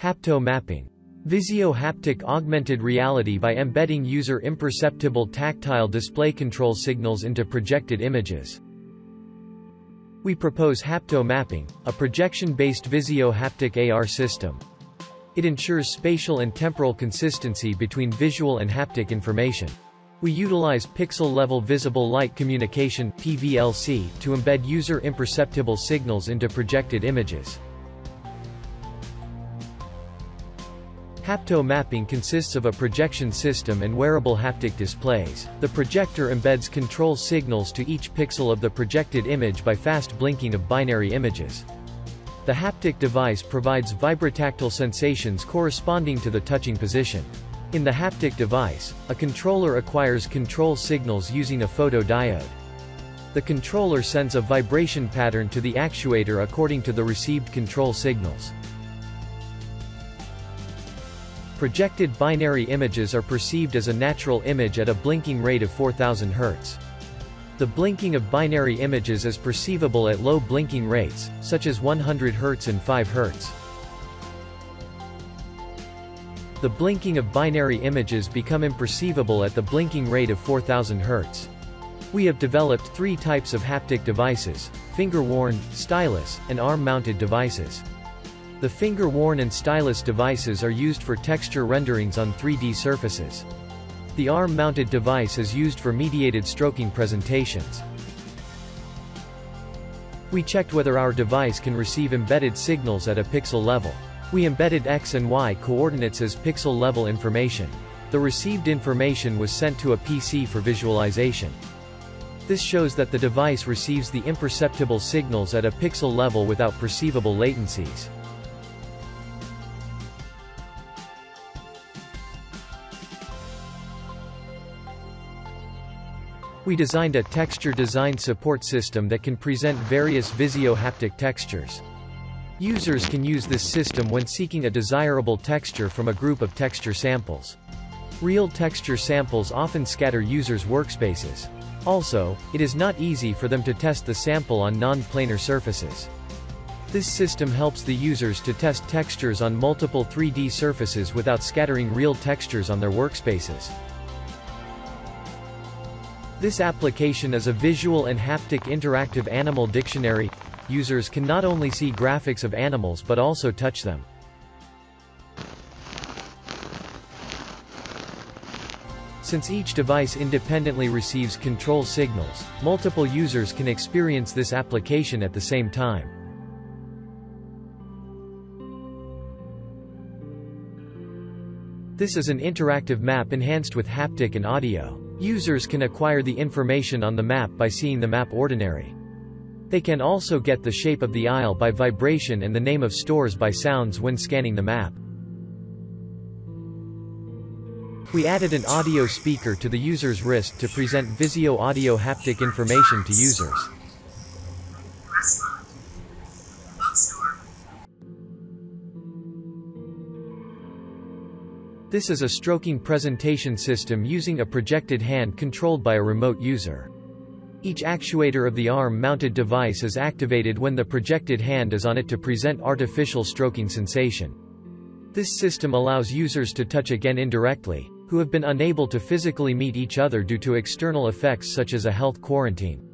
Hapto mapping. Visuo-haptic augmented reality by embedding user imperceptible tactile display control signals into projected images. We propose HaptoMapping, a projection-based visuo-haptic AR system. It ensures spatial and temporal consistency between visual and haptic information. We utilize pixel-level visible light communication PVLC to embed user imperceptible signals into projected images. HaptoMapping consists of a projection system and wearable haptic displays. The projector embeds control signals to each pixel of the projected image by fast blinking of binary images. The haptic device provides vibrotactile sensations corresponding to the touching position. In the haptic device, a controller acquires control signals using a photodiode. The controller sends a vibration pattern to the actuator according to the received control signals. Projected binary images are perceived as a natural image at a blinking rate of 4000 Hz. The blinking of binary images is perceivable at low blinking rates, such as 100 Hz and 5 Hz. The blinking of binary images become imperceivable at the blinking rate of 4000 Hz. We have developed three types of haptic devices, finger-worn, stylus, and arm-mounted devices. The finger-worn and stylus devices are used for texture renderings on 3D surfaces. The arm-mounted device is used for mediated stroking presentations. We checked whether our device can receive embedded signals at a pixel level. We embedded X and Y coordinates as pixel-level information. The received information was sent to a PC for visualization. This shows that the device receives the imperceptible signals at a pixel level without perceivable latencies. We designed a texture design support system that can present various visuo-haptic textures. Users can use this system when seeking a desirable texture from a group of texture samples. Real texture samples often scatter users' workspaces. Also, it is not easy for them to test the sample on non-planar surfaces. This system helps the users to test textures on multiple 3D surfaces without scattering real textures on their workspaces. This application is a visual and haptic interactive animal dictionary. Users can not only see graphics of animals but also touch them. Since each device independently receives control signals, multiple users can experience this application at the same time. This is an interactive map enhanced with haptic and audio. Users can acquire the information on the map by seeing the map ordinary. They can also get the shape of the aisle by vibration and the name of stores by sounds when scanning the map. We added an audio speaker to the user's wrist to present visuo audio haptic information to users. This is a stroking presentation system using a projected hand controlled by a remote user. Each actuator of the arm-mounted device is activated when the projected hand is on it to present artificial stroking sensation. This system allows users to touch again indirectly, who have been unable to physically meet each other due to external effects such as a health quarantine.